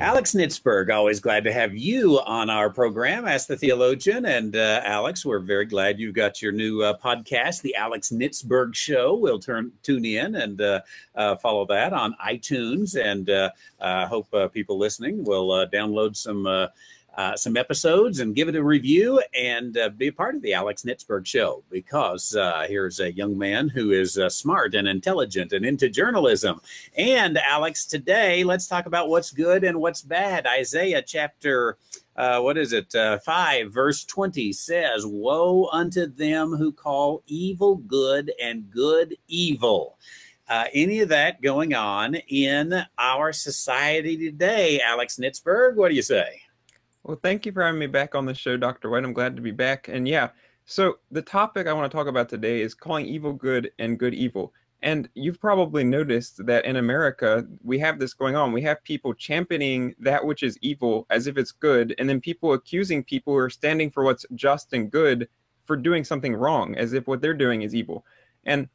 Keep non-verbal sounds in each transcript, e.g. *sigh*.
Alex Nitzberg, always glad to have you on our program, Ask the Theologian. And uh, Alex, we're very glad you got your new uh, podcast, The Alex Nitzberg Show. We'll turn tune in and uh, uh follow that on iTunes. And uh, I hope uh, people listening will download some uh, some episodes and give it a review and uh, be a part of the Alex Nitzberg show because uh, here's a young man who is uh, smart and intelligent and into journalism. And Alex, today let's talk about what's good and what's bad. Isaiah chapter. Uh, what is it? Uh, 5, verse 20 says, Woe unto them who call evil good and good evil. Uh, any of that going on in our society today. Alex Nitzberg, what do you say? Well, thank you for having me back on the show, Dr. White. I'm glad to be back. And yeah, so the topic I want to talk about today is calling evil good and good evil. And you've probably noticed that in America, we have this going on. We have people championing that which is evil as if it's good, and then people accusing people who are standing for what's just and good for doing something wrong, as if what they're doing is evil. And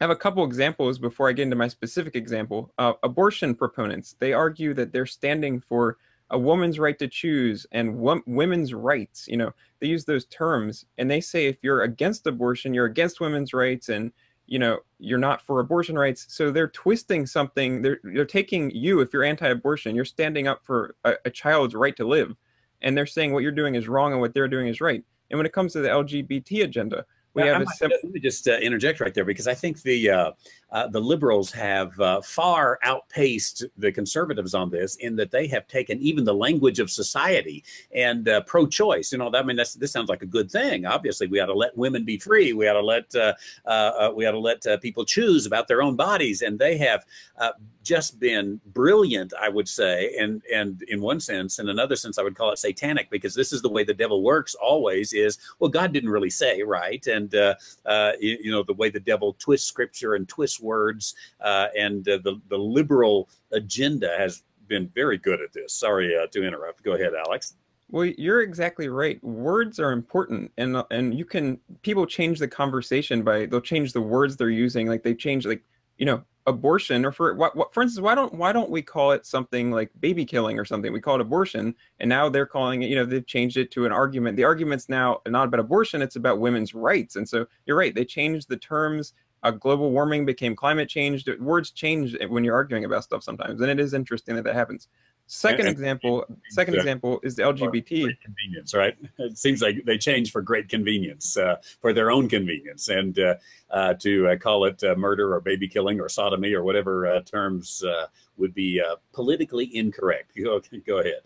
I have a couple examples before I get into my specific example. Uh, abortion proponents, they argue that they're standing for a woman's right to choose and women's rights you know they use those terms and they say if you're against abortion you're against women's rights and you know you're not for abortion rights. So they're twisting something they're they're taking you if you're anti-abortion you're standing up for a, a child's right to live and they're saying what you're doing is wrong and what they're doing is right. And when it comes to the lgbt agenda we have a sim- let me just uh, interject right there because I think the uh, uh, the liberals have uh, far outpaced the conservatives on this in that they have taken even the language of society and uh, pro-choice. You know, that, I mean, this sounds like a good thing. Obviously, we ought to let women be free. We ought to let uh, we ought to let people choose about their own bodies, and they have just been brilliant, I would say, and and in one sense, in another sense, I would call it satanic because this is the way the devil works. Always is well, God didn't really say right, and uh, uh, you, you, know the way the devil twists scripture and twists words, uh, and uh, the the liberal agenda has been very good at this. Sorry uh, to interrupt. Go ahead, Alex. Well, you're exactly right. Words are important, and and you can people change the conversation by they'll change the words they're using. Like they change like you know abortion or for what, what for instance why don't why don't we call it something like baby killing or something we call it abortion and now they're calling it you know they've changed it to an argument the argument's now not about abortion it's about women's rights and so you're right they changed the terms uh, global warming became climate change words change when you're arguing about stuff sometimes and it is interesting that that happens Second and, example, second example is the LGBT convenience. Right? It seems like they change for great convenience, uh, for their own convenience, and uh, uh, to uh, call it uh, murder or baby killing or sodomy or whatever uh, terms would be politically incorrect. *laughs* Go, go ahead.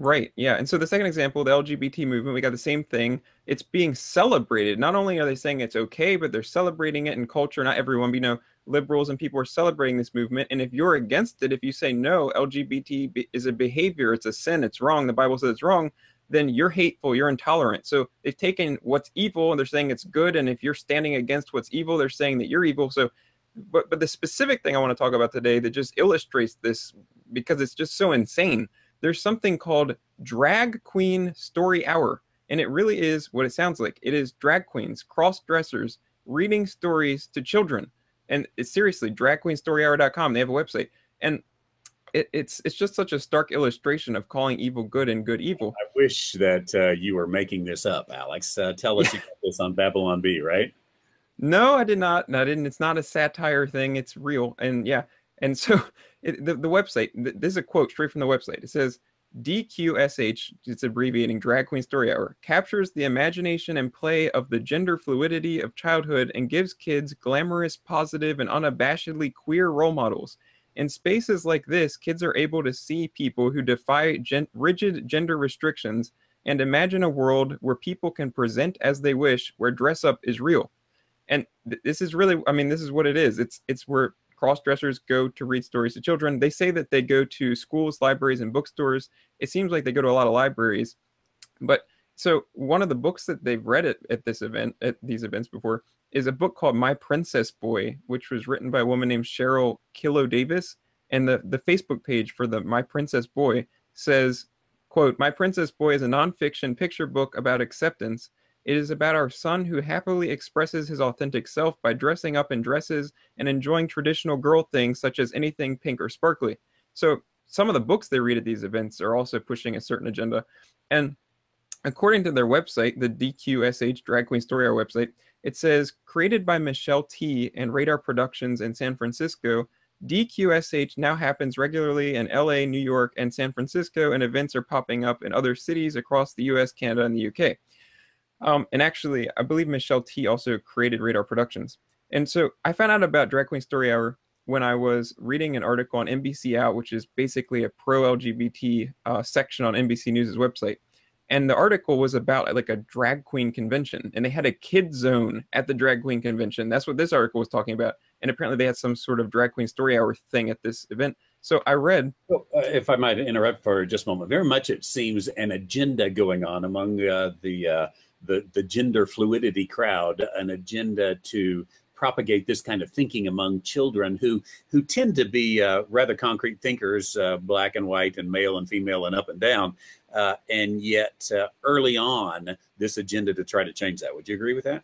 Right. Yeah. And so the second example, the LGBT movement, we got the same thing. It's being celebrated. Not only are they saying it's okay, but they're celebrating it in culture. Not everyone, you know, liberals and people are celebrating this movement. And if you're against it, if you say no, LGBT is a behavior, it's a sin, it's wrong, the Bible says it's wrong, then you're hateful, you're intolerant. So they've taken what's evil and they're saying it's good. And if you're standing against what's evil, they're saying that you're evil. So, but but the specific thing I want to talk about today that just illustrates this because it's just so insane there's something called Drag Queen Story Hour. And it really is what it sounds like. It is drag queens, cross dressers, reading stories to children. And it's seriously, dragqueenstoryhour.com. They have a website. And it, it's it's just such a stark illustration of calling evil good and good evil. I wish that uh, you were making this up, Alex. Uh, tell us you got this on Babylon Bee, right? No, I did not. No, I didn't. It's not a satire thing. It's real. And yeah, and so *laughs* it, the, the website, this is a quote straight from the website. It says, DQSH, it's abbreviating Drag Queen Story Hour, captures the imagination and play of the gender fluidity of childhood and gives kids glamorous, positive, and unabashedly queer role models. In spaces like this, kids are able to see people who defy gen- rigid gender restrictions and imagine a world where people can present as they wish, where dress up is real. And th- this is really, I mean, this is what it is. It's it's where cross dressers go to read stories to children. They say that they go to schools, libraries, and bookstores. It seems like they go to a lot of libraries. But so one of the books that they've read at, at this event, at these events before, is a book called My Princess Boy, which was written by a woman named Cheryl Kilodavis. And the, the Facebook page for the My Princess Boy says, quote, My Princess Boy is a nonfiction picture book about acceptance it is about our son who happily expresses his authentic self by dressing up in dresses and enjoying traditional girl things such as anything pink or sparkly. So some of the books they read at these events are also pushing a certain agenda. And according to their website, the DQSH Drag Queen Story Hour website, it says created by Michelle Tea and Radar Productions in San Francisco. DQSH now happens regularly in LA, New York, and San Francisco, and events are popping up in other cities across the US, Canada, and the UK. Um, and actually, I believe Michelle Tea also created Radar Productions. And so I found out about Drag Queen Story Hour when I was reading an article on NBC Out, which is basically a pro LGBT uh, section on NBC News' website. And the article was about like a drag queen convention, and they had a kid zone at the drag queen convention. That's what this article was talking about. And apparently, they had some sort of drag queen story hour thing at this event. So I read. Well, uh, if I might interrupt for just a moment, very much it seems an agenda going on among uh, the uh, the the gender fluidity crowd, an agenda to propagate this kind of thinking among children who who tend to be uh, rather concrete thinkers, uh, black and white, and male and female, and up and down. Uh, and yet, uh, early on, this agenda to try to change that. Would you agree with that?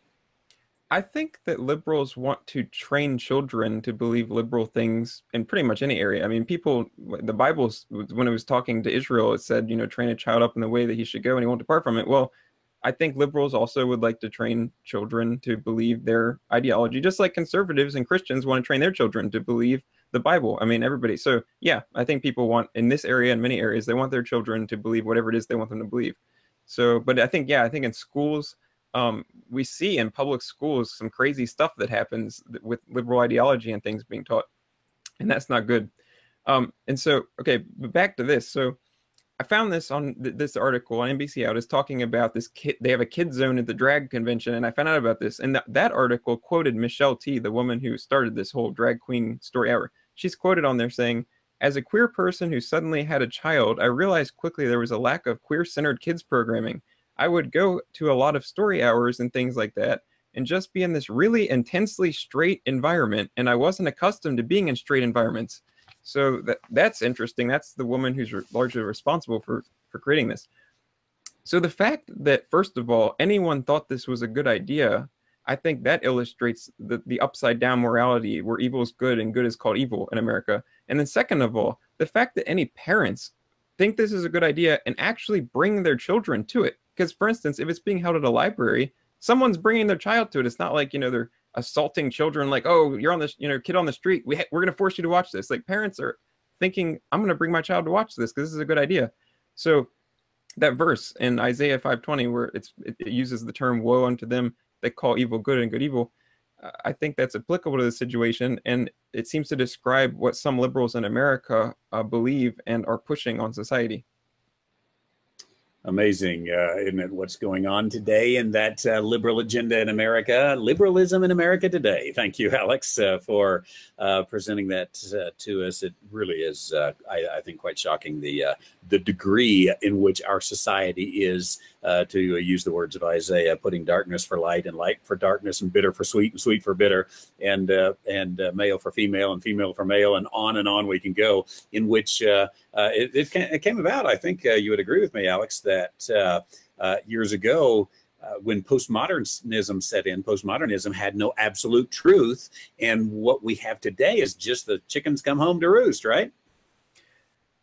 I think that liberals want to train children to believe liberal things in pretty much any area. I mean, people, the Bible, when it was talking to Israel, it said, you know, train a child up in the way that he should go and he won't depart from it. Well, I think liberals also would like to train children to believe their ideology, just like conservatives and Christians want to train their children to believe the Bible. I mean, everybody. So, yeah, I think people want in this area and many areas, they want their children to believe whatever it is they want them to believe. So, but I think, yeah, I think in schools, um, we see in public schools some crazy stuff that happens with liberal ideology and things being taught, and that's not good. Um, and so, okay, back to this. So, I found this on th- this article on NBC Out is talking about this kid. They have a kid zone at the drag convention, and I found out about this. And th- that article quoted Michelle Tea, the woman who started this whole drag queen story hour. She's quoted on there saying, "As a queer person who suddenly had a child, I realized quickly there was a lack of queer-centered kids programming. I would go to a lot of story hours and things like that." And just be in this really intensely straight environment, and I wasn't accustomed to being in straight environments. So that that's interesting. That's the woman who's re- largely responsible for for creating this. So the fact that first of all anyone thought this was a good idea, I think that illustrates the, the upside down morality where evil is good and good is called evil in America. And then second of all, the fact that any parents think this is a good idea and actually bring their children to it. Because for instance, if it's being held at a library, someone's bringing their child to it. It's not like you know they're assaulting children like oh you're on this you know kid on the street. We ha- we're going to force you to watch this. Like parents are thinking i'm going to bring my child to watch this because this is a good idea. So that verse in isaiah 520 where it's it, it uses the term woe unto them that call evil good and good evil uh, i think that's applicable to the situation and it seems to describe what some liberals in america uh, believe and are pushing on society amazing, uh, isn't it? What's going on today in that uh, liberal agenda in America, liberalism in America today. Thank you, *laughs* Alex, uh, for uh, presenting that uh, to us. It really is, uh, I, I, think, quite shocking the the degree in which our society is, Uh, to uh, use the words of Isaiah, putting darkness for light and light for darkness and bitter for sweet and sweet for bitter and uh, and male for female and female for male and on and on we can go. In which it, it, came about, I think you would agree with me, Alex, that years ago uh, when postmodernism set in, postmodernism had no absolute truth. And what we have today is just the chickens come home to roost, right?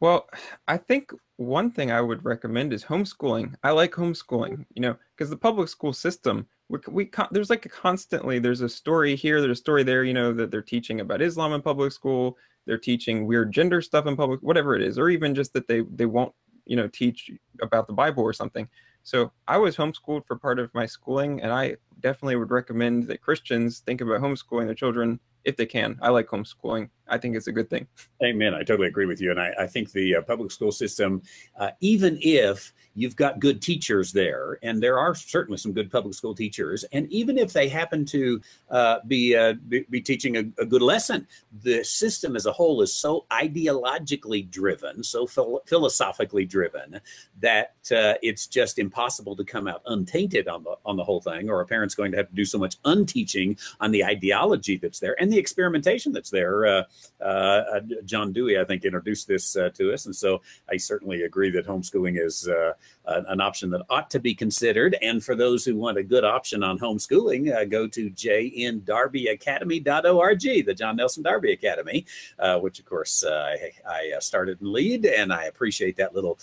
Well, I think one thing I would recommend is homeschooling. I like mm-hmm. homeschooling, you know, because the public school system, we, we there's like a constantly there's a story here, there's a story there, you know, that they're teaching about Islam in public school, they're teaching weird gender stuff in public, whatever it is, or even just that they they won't, you know, teach about the Bible or something. So I was homeschooled for part of my schooling, and I definitely would recommend that Christians think about homeschooling their children if they can. I like homeschooling. I think it's a good thing. Amen. I totally agree with you. And I, I think the uh, public school system, uh, even if you've got good teachers there, and there are certainly some good public school teachers, and even if they happen to uh, be, uh, be, be teaching a, a, good lesson, the system as a whole is so ideologically driven, so phil- philosophically driven that uh, it's just impossible to come out untainted on the on the whole thing. Or a parent's going to have to do so much unteaching on the ideology that's there and the experimentation that's there. Uh, uh, John Dewey, I think, introduced this uh, to us, and so I certainly agree that homeschooling is uh, an option that ought to be considered. And for those who want a good option on homeschooling, uh, go to jndarbyacademy.org, the John Nelson Darby Academy, uh, which of course uh, I, I, started and lead, and I appreciate that little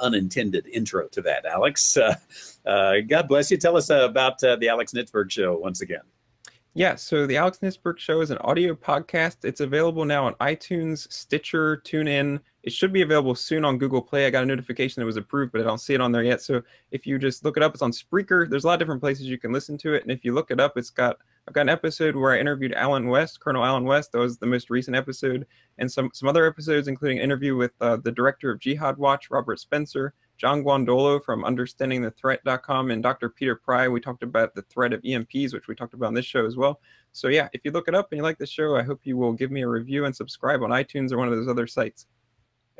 unintended intro to that, Alex. *laughs* God bless you. Tell us about the Alex Nitzberg Show once again. Yeah, so the Alex Nitzberg Show is an audio podcast. It's available now on iTunes, Stitcher, TuneIn. It should be available soon on Google Play. I got a notification that was approved, but I don't see it on there yet. So if you just look it up, it's on Spreaker. There's a lot of different places you can listen to it. And if you look it up, it's got I've got an episode where I interviewed Allen West, Colonel Allen West. That was the most recent episode, and some some other episodes, including an interview with uh, the director of Jihad Watch, Robert Spencer, John Guandolo from UnderstandingTheThreat.com, and Dr. Peter Pry. We talked about the threat of EMPs, which we talked about on this show as well. So, yeah, if you look it up and you like the show, I hope you will give me a review and subscribe on iTunes or one of those other sites.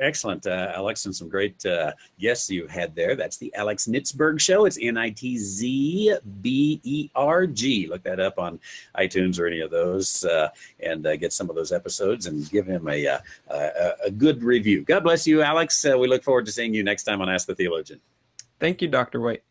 Excellent, uh, Alex, and some great uh, guests you've had there. That's the Alex Nitzberg Show. It's N I T Z B E R G. Look that up on iTunes or any of those uh, and uh, get some of those episodes and give him a, uh, a, a good review. God bless you, Alex. Uh, we look forward to seeing you next time on Ask the Theologian. Thank you, Dr. White.